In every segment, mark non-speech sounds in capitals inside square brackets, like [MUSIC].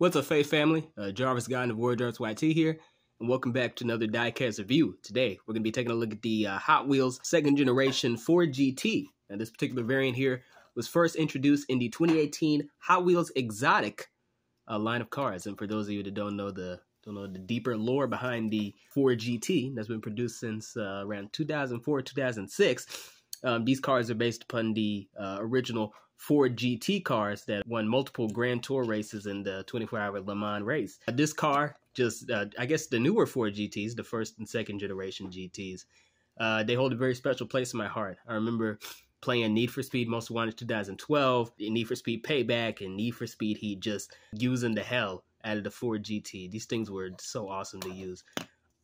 What's up, Faith family? Uh, Jarvis Guy of Voyager Arts YT here, and welcome back to another diecast review. Today, we're going to be taking a look at the uh, Hot Wheels second generation Ford GT. Now, this particular variant here was first introduced in the 2018 Hot Wheels Exotic uh, line of cars. And for those of you that don't know the don't know the deeper lore behind the Ford GT that's been produced since uh, around 2004 2006, um, these cars are based upon the uh, original Ford GT cars that won multiple Grand Tour races in the 24-hour Le Mans race. Uh, this car, just uh, I guess the newer Ford GTs, the first and second generation GTs, uh, they hold a very special place in my heart. I remember playing Need for Speed Most Wanted 2012, Need for Speed Payback, and Need for Speed Heat, just using the hell out of the Ford GT. These things were so awesome to use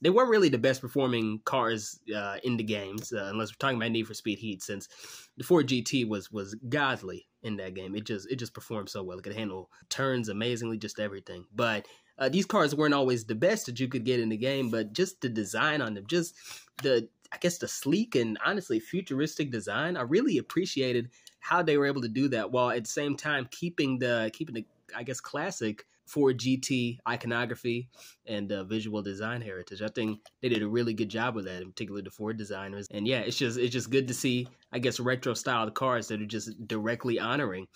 they weren't really the best performing cars uh, in the games, uh, unless we're talking about Need for Speed Heat, since the Ford GT was was godly in that game. It just it just performed so well. It could handle turns amazingly, just everything. But uh, these cars weren't always the best that you could get in the game, but just the design on them, just the I guess the sleek and honestly futuristic design, I really appreciated how they were able to do that while at the same time keeping the keeping the I guess classic Ford GT iconography and uh, visual design heritage. I think they did a really good job with that, in particular the Ford designers. And yeah, it's just it's just good to see, I guess, retro style cars that are just directly honoring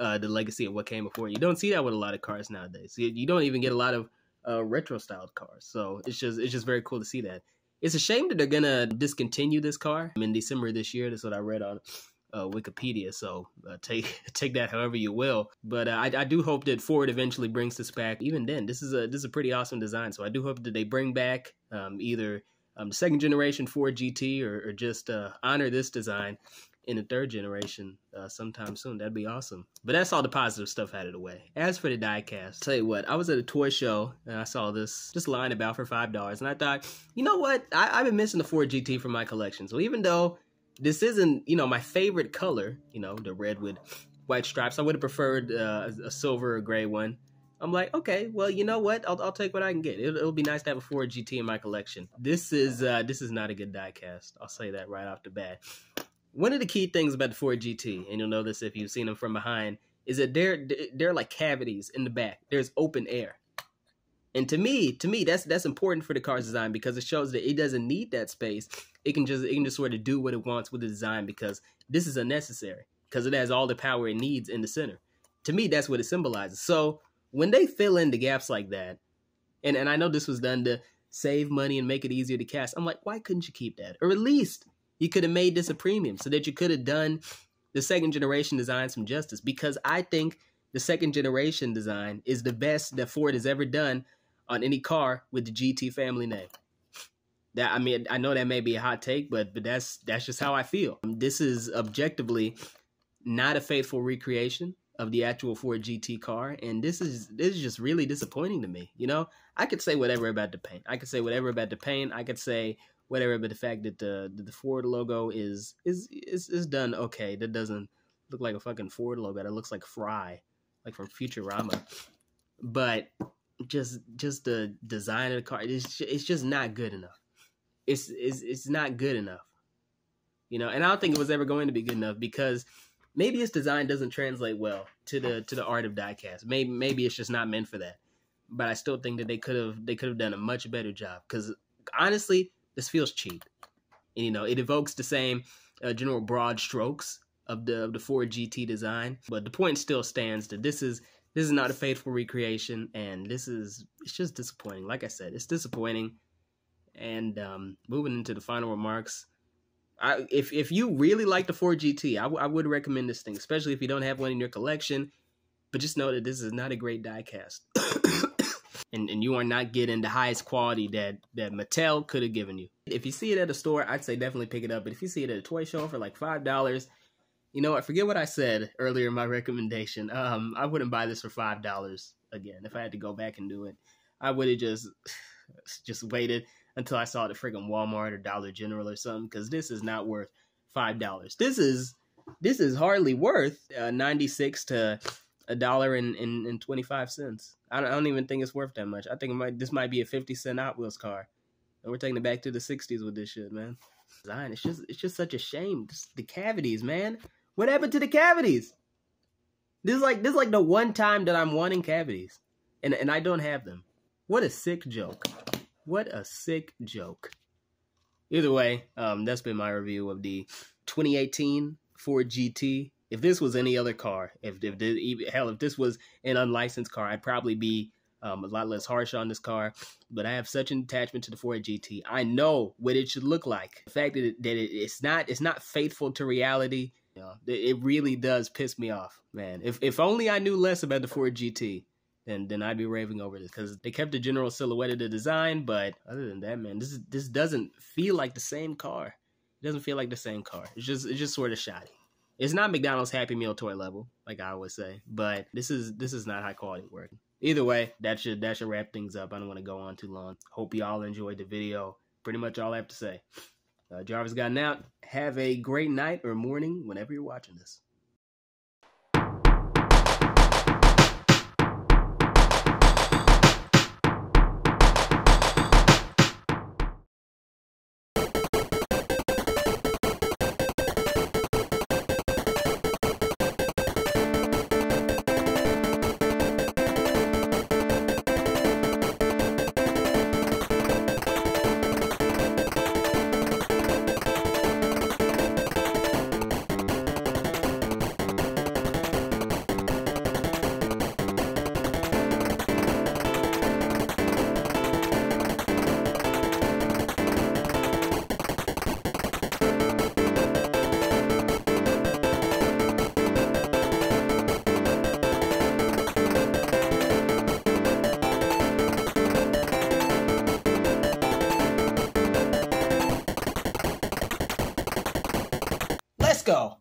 uh, the legacy of what came before. You don't see that with a lot of cars nowadays. You, you don't even get a lot of uh, retro styled cars. So it's just it's just very cool to see that. It's a shame that they're gonna discontinue this car in December this year. That's what I read on uh, Wikipedia. So uh, take [LAUGHS] take that however you will. But uh, I, I do hope that Ford eventually brings this back. Even then, this is a this is a pretty awesome design. So I do hope that they bring back um, either um, second generation Ford GT or, or just uh, honor this design in the third generation uh, sometime soon. That'd be awesome. But that's all the positive stuff out of the way. As for the diecast, tell you what, I was at a toy show and I saw this just lying about for five dollars, and I thought, you know what, I, I've been missing the Ford GT from my collection. So even though this isn't, you know, my favorite color, you know, the red with white stripes. I would have preferred uh, a silver or gray one. I'm like, okay, well, you know what? I'll, I'll take what I can get. It'll, it'll, be nice to have a Ford GT in my collection. This is uh, this is not a good diecast. I'll say that right off the bat. One of the key things about the Ford GT, and you'll know this if you've seen them from behind, is that there there are like cavities in the back. There's open air. And to me, to me, that's that's important for the car's design because it shows that it doesn't need that space. It can just it can just sort of do what it wants with the design because this is unnecessary because it has all the power it needs in the center. To me, that's what it symbolizes. So when they fill in the gaps like that, and and I know this was done to save money and make it easier to cast. I'm like, why couldn't you keep that? Or at least you could have made this a premium so that you could have done the second generation design some justice because I think the second generation design is the best that Ford has ever done on any car with the GT family name. That I mean, I know that may be a hot take, but but that's that's just how I feel. Um, this is objectively not a faithful recreation of the actual Ford GT car, and this is this is just really disappointing to me. You know, I could say whatever about the paint. I could say whatever about the paint. I could say whatever about the fact that the the Ford logo is is is is done okay. That doesn't look like a fucking Ford logo. That looks like Fry, like from Futurama. But just just the design of the car it's it's just not good enough. It's it's it's not good enough. You know, and I don't think it was ever going to be good enough because maybe its design doesn't translate well to the to the art of diecast. Maybe maybe it's just not meant for that. But I still think that they could have they could have done a much better job because honestly, this feels cheap. And you know, it evokes the same uh, general broad strokes of the of the Ford GT design, but the point still stands that this is this is not a faithful recreation, and this is it's just disappointing. Like I said, it's disappointing. And um, moving into the final remarks, I, if if you really like the Ford GT, I, w- I would recommend this thing, especially if you don't have one in your collection. But just know that this is not a great diecast, [COUGHS] and and you are not getting the highest quality that that Mattel could have given you. If you see it at a store, I'd say definitely pick it up. But if you see it at a toy show for like five dollars, you know what? Forget what I said earlier in my recommendation. Um, I wouldn't buy this for five dollars again. If I had to go back and do it, I would have just [SIGHS] just waited until I saw the friggin' Walmart or Dollar General or something because this is not worth five dollars. This is this is hardly worth uh, ninety six to a dollar and, and, and twenty five cents. I don't, I don't even think it's worth that much. I think it might this might be a fifty cent Hot Wheels car, and we're taking it back to the sixties with this shit, man. Design, it's just it's just such a shame. Just the cavities, man. What happened to the cavities? This is like this is like the one time that I'm wanting cavities. and and I don't have them. What a sick joke! What a sick joke! Either way, um, that's been my review of the 2018 Ford GT. If this was any other car, if if hell, if this was an unlicensed car, I'd probably be um, a lot less harsh on this car. But I have such an attachment to the Ford GT. I know what it should look like. The fact that, it, that it, it's not it's not faithful to reality. Know, it really does piss me off, man. If if only I knew less about the Ford GT then then I'd be raving over this because they kept the general silhouette of the design, but other than that, man, this this doesn't feel like the same car. It doesn't feel like the same car. It's just it's just sort of shoddy. It's not McDonald's Happy Meal toy level, like I always say, but this is this is not high quality work. Either way, that should that should wrap things up. I don't want to go on too long. Hope y'all enjoyed the video. Pretty much all I have to say. Uh, Jarvis gotten out. Have a great night or morning whenever you're watching this. go.